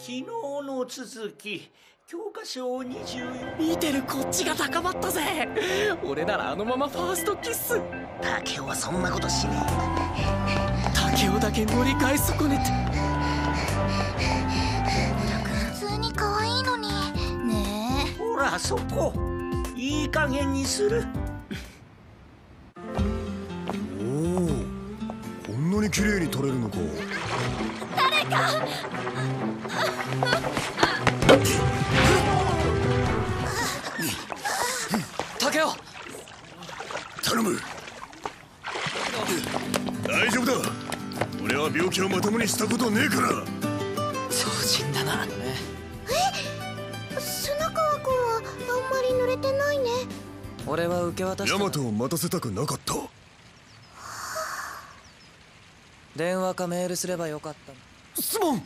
昨日の続き教科書24見てるこっちが高まったぜ。俺ならあのままファーストキス。竹雄はそんなことしね竹雄だけ乗り換え損ねて。普通に可愛いのに。ねほらそこ。いい加減にする。おおこんなに綺麗に撮れるのか。誰か頼む。大丈夫だ。俺は病気をまともにしたことねえから。超人だな。砂川君はあんまり濡れてないね。俺は受け渡しヤた。マトを待たせたくなかった。電話かメールすればよかった。すまん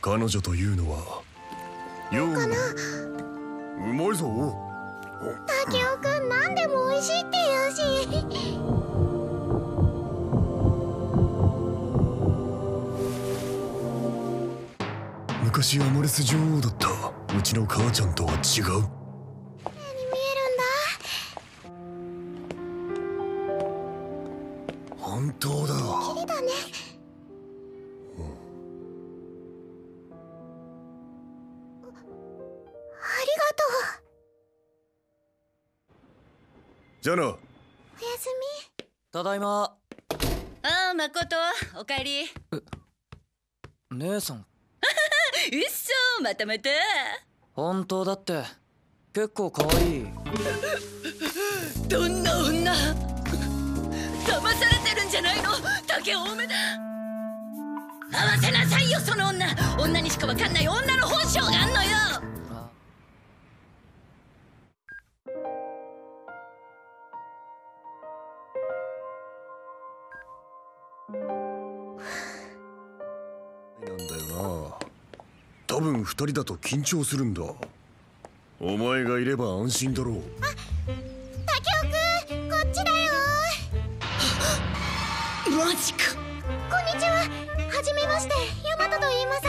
彼女というのはよううまいぞ竹雄君何でも美味しいって言うし。昔アマレス女王だったうちの母ちゃんとは違う。目に見えるんだ。本当だ。綺麗だね。ありがとじゃあなうおやすみ。ただいま。ああ誠おかえり。姉さん。うっそまたまた。本当だって。結構可愛い。どんな女。騙されてるんじゃないの。竹多めだ。合わせなさいよその女。女にしかわかんない女の本性があんのよな多分二人だと緊張するんだ。お前がいれば安心だろう。竹雄君こっちだよ。マジか。こんにちは。はじめまして。ヤマトと言います。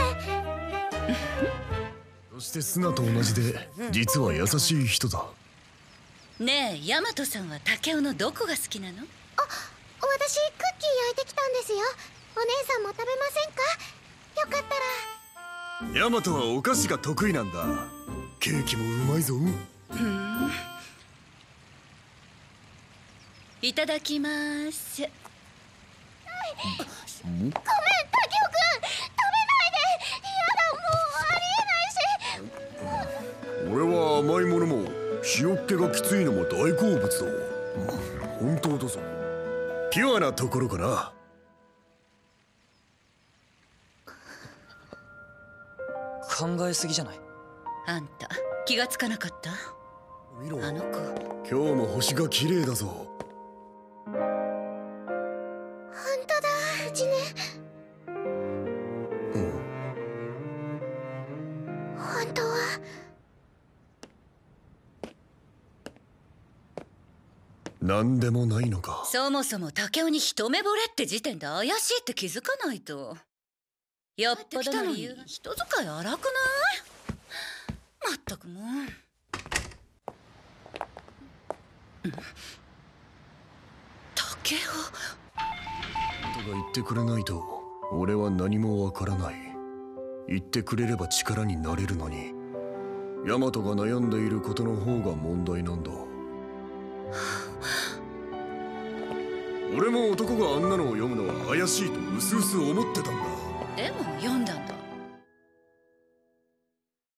そしてスナと同じで実は優しい人だ。ねえ大和さんは竹雄のどこが好きなの？私クッキー焼いてきたんですよ。お姉さんも食べませんか？よかったら。ヤマトはお菓子が得意なんだ。ケーキもうまいぞ。いただきます。ごめん竹雄君食べないで。やだもうありえないし。俺は甘いものも塩っ気がきついのも大好物だ本当だぞ。ピュアなところかな考えすぎじゃない？あんた気がつかなかった？あの子。今日も星が綺麗だぞ。本当だうちね本当は。何でもないのか。そもそも竹雄に一目惚れって時点で怪しいって気づかないとよっぽどの理由人使い荒くない？まったくもう。竹雄。とが言ってくれないと俺は何もわからない。言ってくれれば力になれるのに。ヤマトが悩んでいることの方が問題なんだ。俺も男があんなのを読むのは怪しいとうすうす思ってたんだ。でも読んだんだ。